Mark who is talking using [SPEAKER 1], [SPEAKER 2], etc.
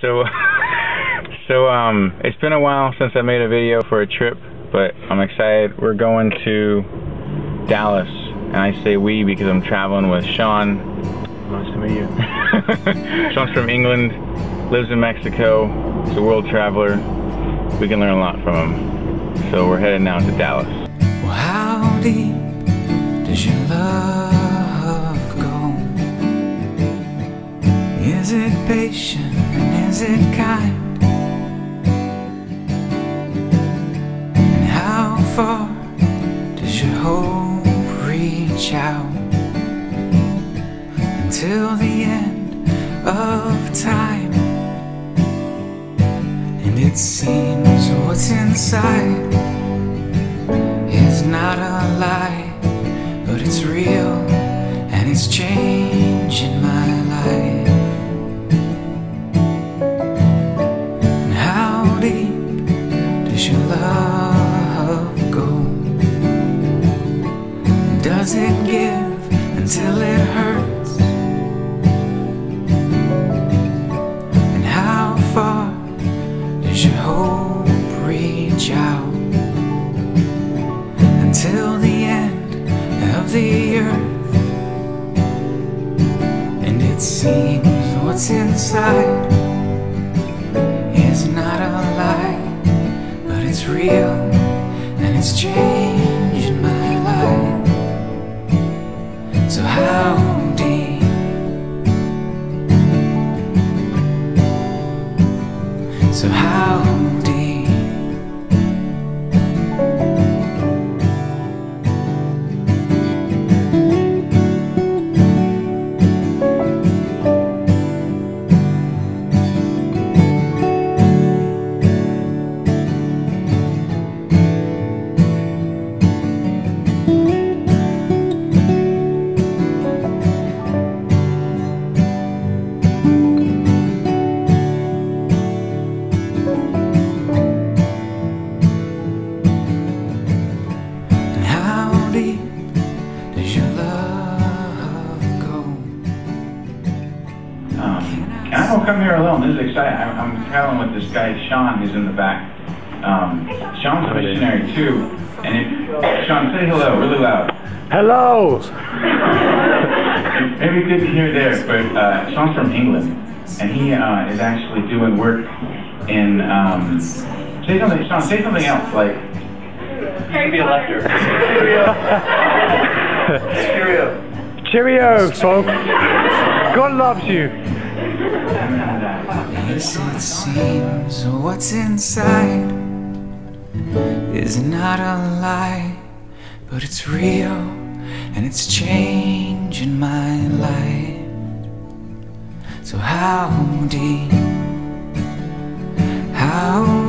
[SPEAKER 1] so, so um, it's been a while since I made a video for a trip, but I'm excited. We're going to Dallas, and I say we because I'm traveling with Sean.
[SPEAKER 2] Nice to meet you.
[SPEAKER 1] Sean's from England, lives in Mexico. He's a world traveler. We can learn a lot from him. So we're headed now to Dallas.
[SPEAKER 3] Well, how deep does your love Is it patient and is it kind? And how far does your hope reach out until the end of time? And it seems what's inside is not a lie, but it's real and it's changing until it hurts? And how far does your hope reach out? until the end of the earth. And it seems what's inside is not a lie, but it's real and it's changing So, how and
[SPEAKER 1] I don't come here alone. This is exciting. I'm, I'm traveling with this guy, Sean, who's in the back. Um, Sean's a missionary too. And if, Sean, say hello really loud.
[SPEAKER 2] Hello!
[SPEAKER 1] Maybe good couldn't hear there, but uh, Sean's from England, and he uh, is actually doing work in. Um, say something, Sean. Say something else, like.
[SPEAKER 4] be a lector.
[SPEAKER 2] Cheerio, folk. God loves you.
[SPEAKER 3] Yes, it seems what's inside is not a lie, but it's real and it's changing my life. So, how deep? How